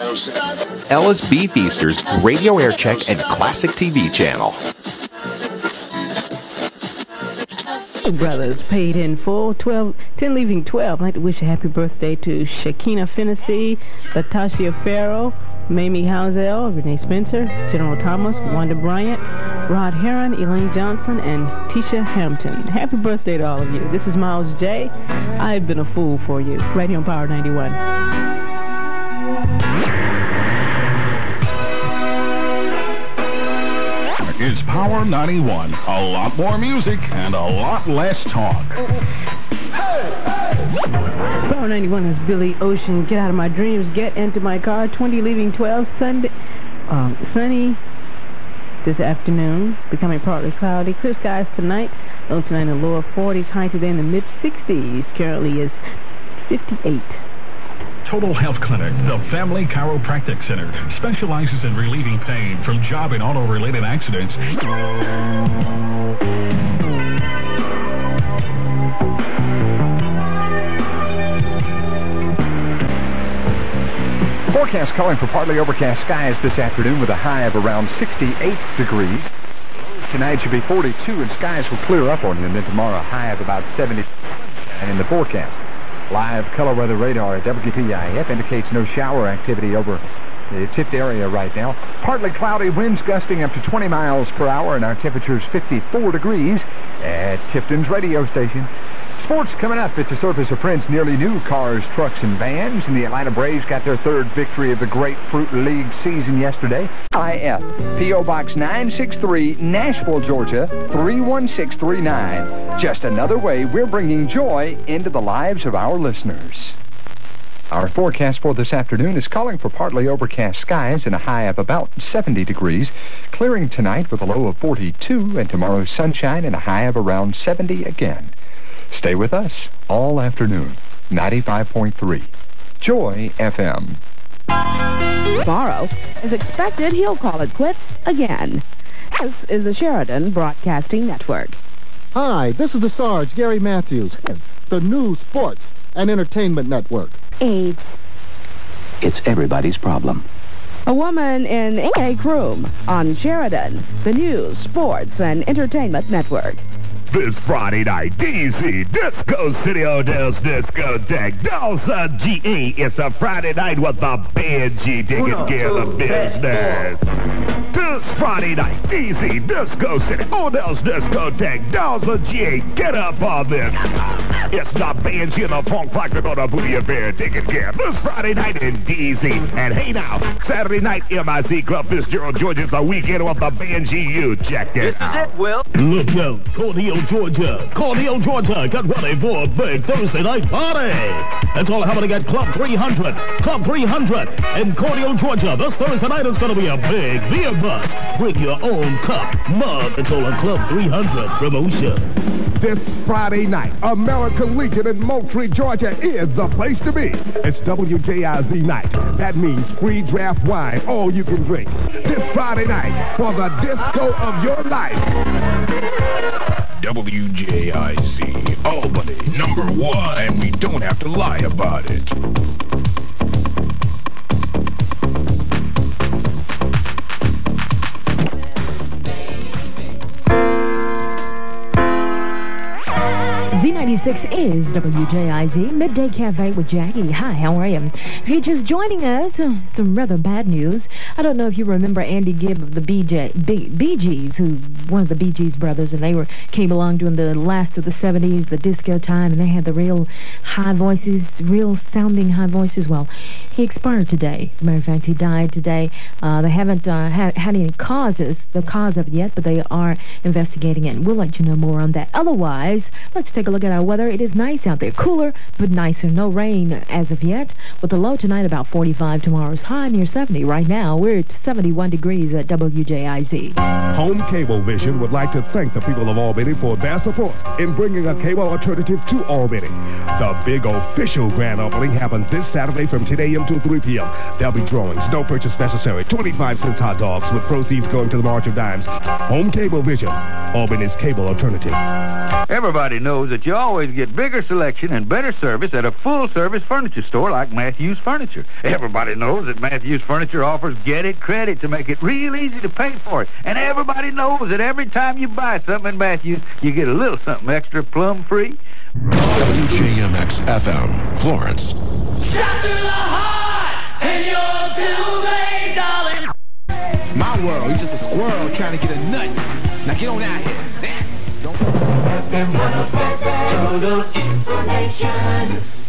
Ellis B. Feaster's Radio Air Check and Classic TV channel. Brothers paid in full, 12, 10 leaving 12. I'd like to wish a happy birthday to Shakina Fennessy, Latasha Farrow, Mamie Housel, Renee Spencer, General Thomas, Wanda Bryant, Rod Heron, Elaine Johnson, and Tisha Hampton. Happy birthday to all of you. This is Miles J. I've been a fool for you. Right here on Power 91. Is Power 91. A lot more music and a lot less talk. Power 91 is Billy Ocean. Get out of my dreams. Get into my car. 20 leaving 12. Sunday. Um, sunny this afternoon. Becoming partly cloudy. Clear skies tonight. Low tonight in the lower 40s. High today in the mid 60s. Currently is 58. Total Health Clinic, the Family Chiropractic Center, specializes in relieving pain from job and auto-related accidents. Forecast calling for partly overcast skies this afternoon with a high of around 68 degrees. Tonight should be 42 and skies will clear up on you and then tomorrow a high of about 70 in the forecast. Live color weather radar at WTIF indicates no shower activity over the Tift area right now. Partly cloudy, winds gusting up to 20 miles per hour, and our temperature is 54 degrees at Tifton's radio station. Sports coming up. It's a Surface of Prince nearly new cars, trucks, and vans. And the Atlanta Braves got their third victory of the Grapefruit League season yesterday. IF, P.O. Box 963, Nashville, Georgia, 31639. Just another way we're bringing joy into the lives of our listeners. Our forecast for this afternoon is calling for partly overcast skies and a high of about 70 degrees, clearing tonight with a low of 42, and tomorrow sunshine and a high of around 70 again. Stay with us all afternoon. 95.3 Joy FM. Tomorrow, as expected, he'll call it quits again. This is the Sheridan Broadcasting Network. Hi, this is the Sarge, Gary Matthews, the new sports and entertainment network. AIDS. It's everybody's problem. A woman in a room on Sheridan, the news, sports, and entertainment network. This Friday night, DC Disco City Disco Discotheque. Delta GE. It's a Friday night with the band G taking care of the business. This Friday night, DC Disco City Odell's Disco Discotheque. Delta GE. Get up on this. It's the band G and the Funk Factor on the Booty Affair taking care this Friday night in DC. And hey now, Saturday night, MIC Club Fitzgerald, Georgia's the weekend with the band GU. Check it this out. This is it, Will. Look out, Cornell, Georgia. Cornell, Georgia. Get ready for a big Thursday night party. It's all happening at Club 300. Club 300 in Cornell, Georgia. This Thursday night is going to be a big beer bust. Bring your own cup, mug. It's all a Club 300 promotion. This Friday night, American Legion in Moultrie, Georgia is the place to be. It's WJIZ night. That means free draft wine, all you can drink. This Friday night for the disco of your life. WJIZ, Albany, number one, and we don't have to lie about it. Z96 is WJIZ Midday Cafe with Jackie. Hi, how are you? If you're just joining us, some rather bad news. I don't know if you remember Andy Gibb of the BJ, B, Bee Gees, who one of the Bee Gees brothers, and they were came along during the last of the 70s, the disco time, and they had the real high voices, real sounding high voices. Well, he expired today. As a matter of fact, he died today. Uh, they haven't uh, had, had any causes, the cause of it yet, but they are investigating it. And we'll let you know more on that. Otherwise, let's take a look at our weather. It is nice out there. Cooler, but nicer. No rain as of yet. With the low tonight about 45, tomorrow's high near 70. Right now, we're at 71 degrees at WJIZ. Home Cablevision would like to thank the people of Albany for their support in bringing a cable alternative to Albany. The big official grand opening happens this Saturday from 10 a.m. to 3 p.m. There'll be drawings, no purchase necessary. 25 cents hot dogs with proceeds going to the March of Dimes. Home Cable Vision, Albany's cable alternative. Everybody knows that you always get bigger selection and better service at a full-service furniture store like Matthews Furniture. Everybody knows that Matthews Furniture offers Get It credit to make it real easy to pay for it. And everybody knows that every time you buy something in Matthews, you get a little something extra plum free. WJMX FM, Florence. It's my world. You're just a squirrel trying to get a nut. Now get on out here. Don't.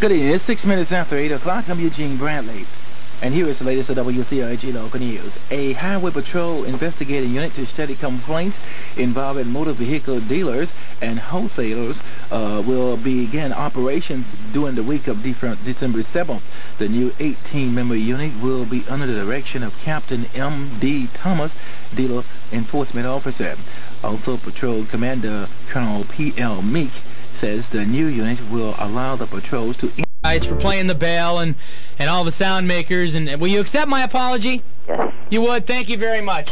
Good evening. It's six minutes after 8 o'clock. I'm Eugene Bradley. And here is the latest of WCRG local news. A highway patrol investigating unit to study complaints involving motor vehicle dealers and wholesalers uh, will begin operations during the week of December 7th. The new 18-member unit will be under the direction of Captain M.D. Thomas, dealer enforcement officer. Also, Patrol Commander Colonel P.L. Meek says the new unit will allow the patrols to guys for playing the bell and, and all the sound makers. And will you accept my apology? Yes. You would. Thank you very much.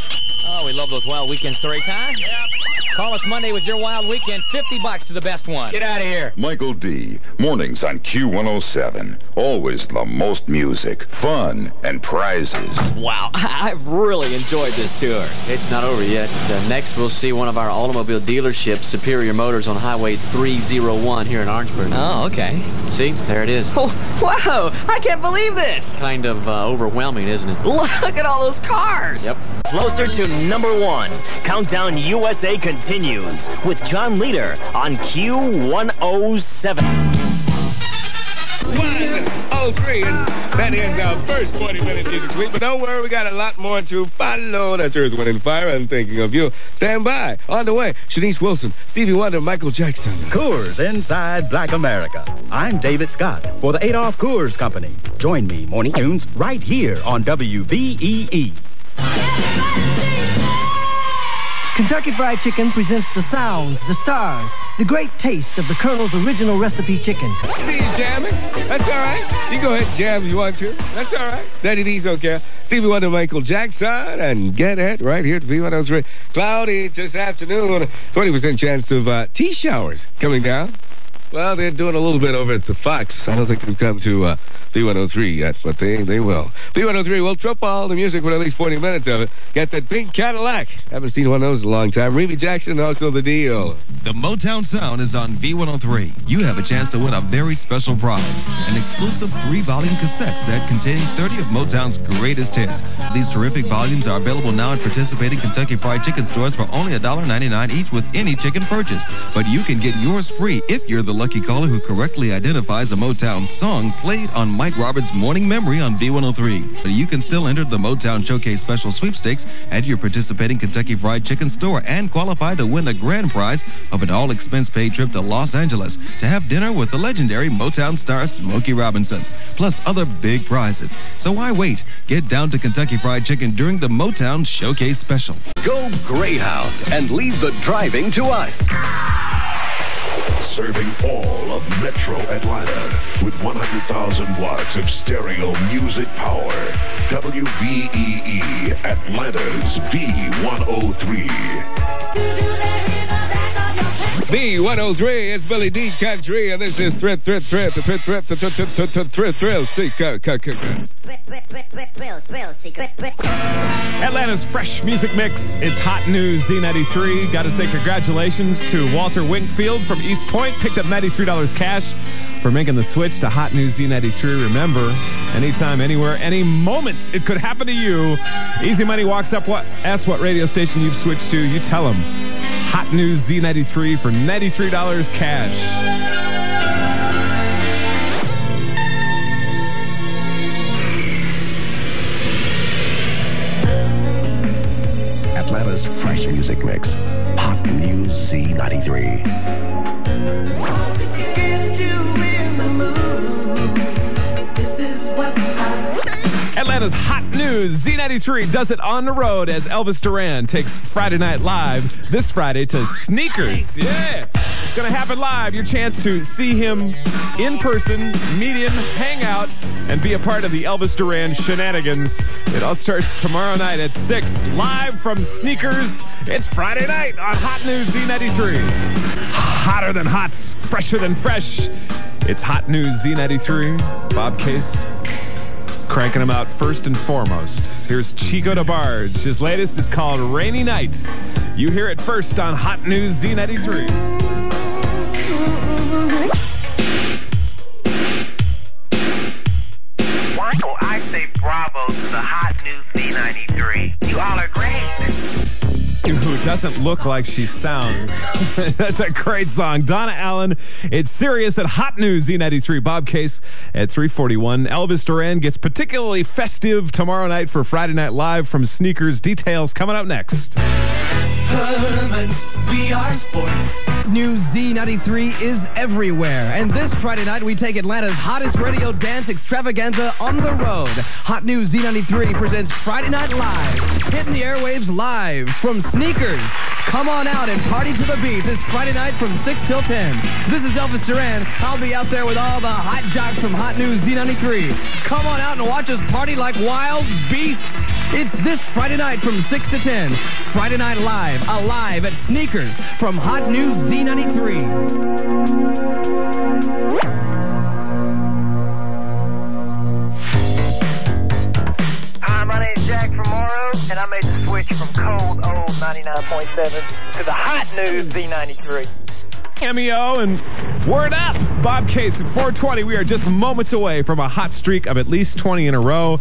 Oh, we love those wild weekend stories, huh? Yeah. Call us Monday with your wild weekend. 50 bucks to the best one. Get out of here. Michael D. Mornings on Q107. Always the most music, fun, and prizes. Wow. I've really enjoyed this tour. It's not over yet. Uh, next, we'll see one of our automobile dealerships, Superior Motors, on Highway 301 here in Orangeburg. Oh, okay. See? There it is. Oh, wow. I can't believe this. Kind of uh, overwhelming, isn't it? Look at all those cars. Yep. Closer to number one. Countdown USA continues with John Leader on Q107. 103, and that ends our first 40-minute music suite. But don't worry, we got a lot more to follow. That's Earth, Wind, and Fire. I'm thinking of you. Stand by. On the way, Shanice Wilson, Stevie Wonder, Michael Jackson. Coors Inside Black America. I'm David Scott for the Adolph Coors Company. Join me morning tunes right here on WVEE. Kentucky Fried Chicken presents the sounds, the stars, the great taste of the Colonel's original recipe chicken. See you jamming? That's all right. You go ahead and jam if you want to. That's all right. Daddy D's don't care. Stevie Wonder, Michael Jackson, and get it right here at V103. Cloudy this afternoon. 20% chance of uh, tea showers coming down. Well, they're doing a little bit over at the Fox. I don't think they've come to uh, V103 yet, but they, they will. V103 will trip all the music with at least 40 minutes of it. Get that pink Cadillac. Haven't seen one of those in a long time. Remy Jackson, also the deal. The Motown Sound is on V103. You have a chance to win a very special prize. An exclusive three-volume cassette set containing 30 of Motown's greatest hits. These terrific volumes are available now at participating Kentucky Fried Chicken stores for only $1.99 each with any chicken purchase. But you can get yours free if you're the lucky caller who correctly identifies a Motown song played on Mike Roberts' Morning Memory on V103. But you can still enter the Motown Showcase Special Sweepstakes at your participating Kentucky Fried Chicken store and qualify to win the grand prize of an all-expense-paid trip to Los Angeles to have dinner with the legendary Motown star Smokey Robinson, plus other big prizes. So why wait? Get down to Kentucky Fried Chicken during the Motown Showcase Special. Go Greyhound and leave the driving to us. Serving all of Metro Atlanta with 100,000 watts of stereo music power. WVEE Atlanta's V103. B103 is Billy D Country, and this is Thrill, Thrill, Thrill, the Thrill, Thrill, Thrill, Thrill, Thrill, Thrill, Thrill, Thrill, Thrill, Thrill, Thrill, Atlanta's fresh music mix. It's Hot News Z93. Got to say congratulations to Walter Winkfield from East Point. Picked up $93 cash for making the switch to Hot News Z93. Remember, anytime, anywhere, any moment, it could happen to you. Easy Money walks up, what, asks what radio station you've switched to. You tell them. Hot News Z93 for $93 cash. 33 does it on the road as Elvis Duran takes Friday Night Live this Friday to Sneakers. Yeah. It's going to happen live. Your chance to see him in person, meet him, hang out, and be a part of the Elvis Duran shenanigans. It all starts tomorrow night at 6, live from Sneakers. It's Friday night on Hot News Z93. Hotter than hot, fresher than fresh. It's Hot News Z93. Bob Case cranking them out first and foremost. Here's Chico DeBarge. His latest is called Rainy Night. You hear it first on Hot News Z93. Why do I say bravo to the hot new Z93? Doesn't look like she sounds. That's a great song. Donna Allen. It's serious at Hot News Z93. Bob Case at 341. Elvis Duran gets particularly festive tomorrow night for Friday Night Live from Sneakers. Details coming up next. Herman's VR Sports. New Z93 is everywhere. And this Friday night, we take Atlanta's hottest radio dance extravaganza on the road. Hot News Z93 presents Friday Night Live. Hitting the airwaves live from Sneakers. Come on out and party to the beat this Friday night from 6 till 10. This is Elvis Duran. I'll be out there with all the hot jocks from Hot News Z93. Come on out and watch us party like wild beasts. It's this Friday night from 6 to 10. Friday Night Live, alive at Sneakers from Hot News Z93. Hi, my name's Jack from Morrow, and I made the switch from cold old 99.7 to the hot new Z93. Cameo and word up. Bob Case at 420. We are just moments away from a hot streak of at least 20 in a row.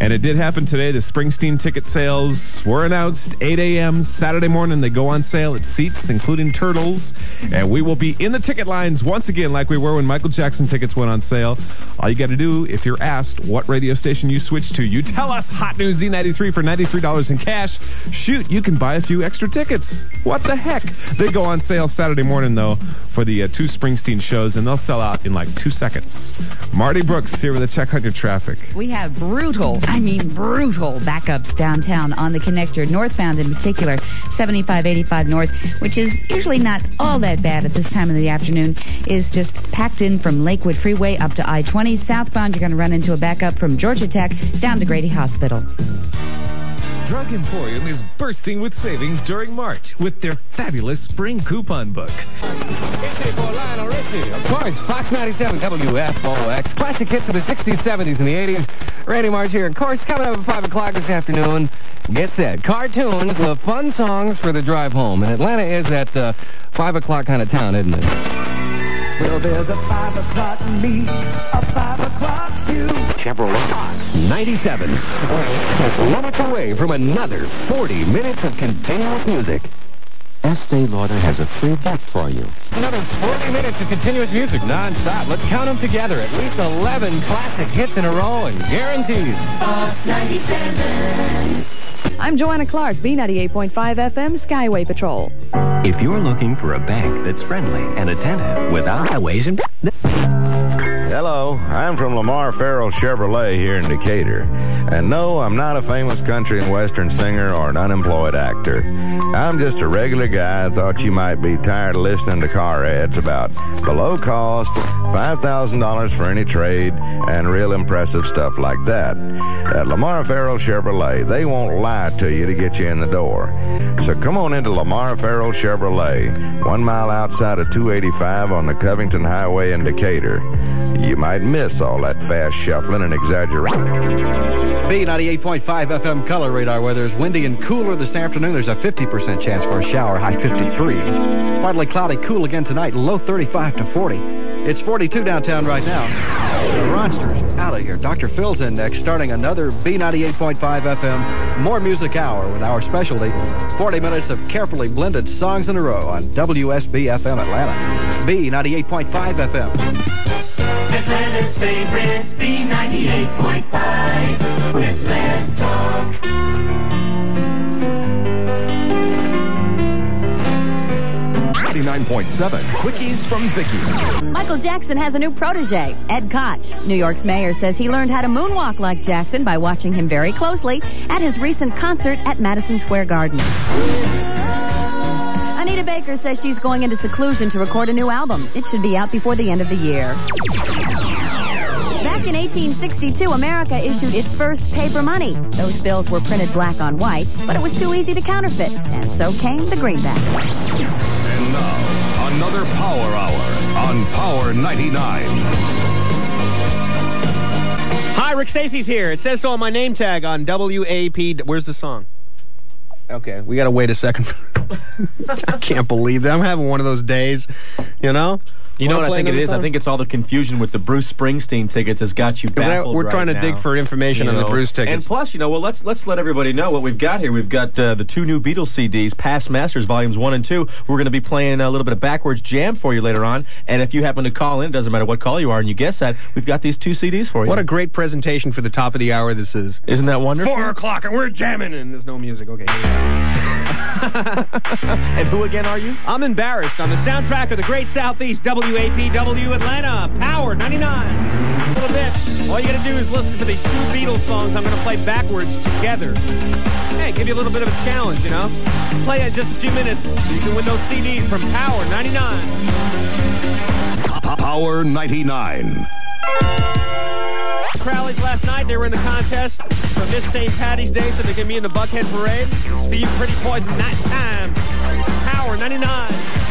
And it did happen today. The Springsteen ticket sales were announced 8 a.m. Saturday morning. They go on sale at seats, including turtles. And we will be in the ticket lines once again like we were when Michael Jackson tickets went on sale. All you got to do, if you're asked what radio station you switch to, you tell us Hot News Z93 for $93 in cash. Shoot, you can buy a few extra tickets. What the heck? They go on sale Saturday morning though for the uh, two Springsteen shows and they'll sell out in like two seconds. Marty Brooks here with a check on your traffic. We have brutal, I mean brutal backups downtown on the connector, northbound in particular, 7585 north, which is usually not all that bad at this time of the afternoon, is just packed in from Lakewood Freeway up to I-20. Southbound, you're going to run into a backup from Georgia Tech down to Grady Hospital. Drug Emporium is bursting with savings during March with their fabulous spring coupon book. Of course, Fox 97 WFOX. Classic hits of the 60s, 70s, and the 80s. Randy March here. Of course, coming up at 5 o'clock this afternoon. Get set. Cartoons, the fun songs for the drive home. And Atlanta is that uh, 5 o'clock kind of town, isn't it? Well, there's a five o'clock me, a five o'clock you. Chevrolet Fox 97 is minutes away from another 40 minutes of continuous music. Estee Lauder has a free gift for you. Another 40 minutes of continuous music non-stop. Let's count them together. At least 11 classic hits in a row and guaranteed. Fox 97. I'm Joanna Clark, B98.5 FM Skyway Patrol. If you're looking for a bank that's friendly and attentive without highways and... Hello, I'm from Lamar Farrell Chevrolet here in Decatur. And no, I'm not a famous country and western singer or an unemployed actor. I'm just a regular guy. I thought you might be tired of listening to car ads about below cost, $5,000 for any trade, and real impressive stuff like that. At Lamar Farrell Chevrolet, they won't lie to you to get you in the door. So come on into Lamar Farrell Chevrolet, one mile outside of 285 on the Covington Highway in Decatur. You might miss all that fast shuffling and exaggeration. B98.5 FM color radar weather is windy and cooler this afternoon. There's a 50% chance for a shower, high 53. Partly cloudy, cool again tonight, low 35 to 40. It's 42 downtown right now. The Ronsters out of here. Dr. Phil's in next, starting another B98.5 FM More Music Hour with our specialty, 40 minutes of carefully blended songs in a row on WSB FM Atlanta. B98.5 FM. Atlanta's favorites, B98.5 with Let's Talk. 99.7 Quickies from Vicky. Michael Jackson has a new protege, Ed Koch. New York's mayor says he learned how to moonwalk like Jackson by watching him very closely at his recent concert at Madison Square Garden. Anita Baker says she's going into seclusion to record a new album. It should be out before the end of the year. Back in 1862, America issued its first paper money. Those bills were printed black on white, but it was too easy to counterfeit, and so came the greenback. And now, another Power Hour on Power 99. Hi, Rick Stacy's here. It says so on my name tag on WAP. Where's the song? Okay, we gotta wait a second. I can't believe that. I'm having one of those days, you know? You know what I think it is? another? I think it's all the confusion with the Bruce Springsteen tickets has got you Is baffled we're right trying to now. dig for information You on the Bruce tickets. And plus, you know, well, let's let's let everybody know what we've got here. We've got uh, the two new Beatles CDs, Past Masters Volumes One and Two. We're going to be playing a little bit of backwards jam for you later on. And if you happen to call in, doesn't matter what call you are, and you guess that, we've got these two CDs for you. What a great presentation for the top of the hour this is. Isn't that wonderful? Four o'clock and we're jamming and there's no music. Okay. and who again are you? I'm embarrassed. On the soundtrack of the Great Southeast, WAPW Atlanta, Power 99. A little bit. All you gotta do is listen to these two Beatles songs I'm gonna play backwards together. Hey, give you a little bit of a challenge, you know? Play it in just a few minutes. You can win those CDs from Power 99. Power 99. Crowleys last night, they were in the contest for Miss St. Patty's Day, so they can be in the Buckhead Parade. You, Pretty Poison, night time. Power 99.